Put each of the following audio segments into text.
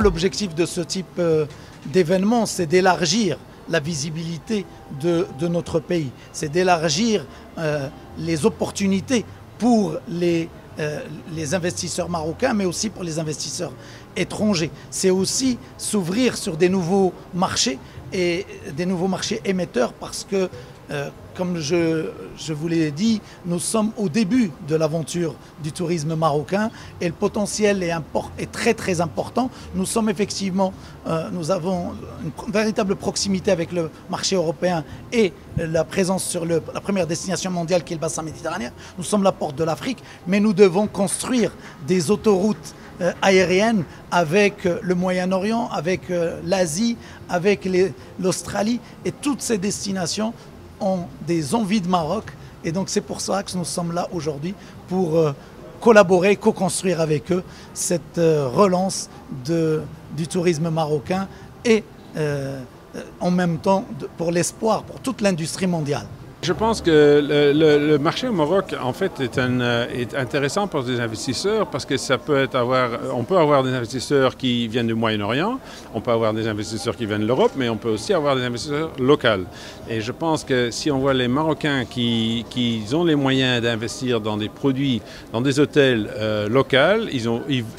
l'objectif de ce type euh, d'événement, c'est d'élargir la visibilité de, notre pays, c'est d'élargir euh, les opportunités pour les, euh, les investisseurs marocains, mais aussi pour les investisseurs étrangers. C'est aussi s'ouvrir sur des nouveaux marchés et des nouveaux marchés émetteurs parce que euh, comme je, vous l'ai dit, nous sommes au début de l'aventure du tourisme marocain et le potentiel est, est très très important. Nous sommes effectivement, euh, nous avons une véritable proximité avec le marché européen et la présence sur la première destination mondiale qui est le bassin méditerranéen. Nous sommes la porte de l'Afrique, mais nous devons construire des autoroutes euh, aériennes avec le Moyen-Orient, avec l'Asie, avec l'Australie et toutes ces destinations ont des envies de Maroc. Et donc c'est pour ça que nous sommes là aujourd'hui pour euh, collaborer, co-construire avec eux cette euh, relance du tourisme marocain et euh, en même temps pour l'espoir pour toute l'industrie mondiale. Je pense que le, marché au Maroc, en fait, euh, est, intéressant pour des investisseurs parce que ça peut être avoir, on peut avoir des investisseurs qui viennent du Moyen-Orient, on peut avoir des investisseurs qui viennent de l'Europe, mais on peut aussi avoir des investisseurs locaux. Et je pense que si on voit les Marocains qui, ont les moyens d'investir dans des produits, dans des hôtels euh, locaux,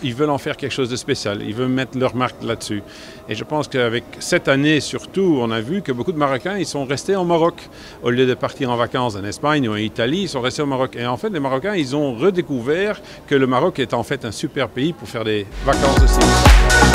ils, veulent en faire quelque chose de spécial, ils veulent mettre leur marque là-dessus. Et je pense qu'avec cette année surtout, on a vu que beaucoup de Marocains, ils sont restés en Maroc au lieu de partir partir en vacances en Espagne ou en Italie, ils sont restés au Maroc. Et en fait, les Marocains, ils ont redécouvert que le Maroc est en fait un super pays pour faire des vacances aussi.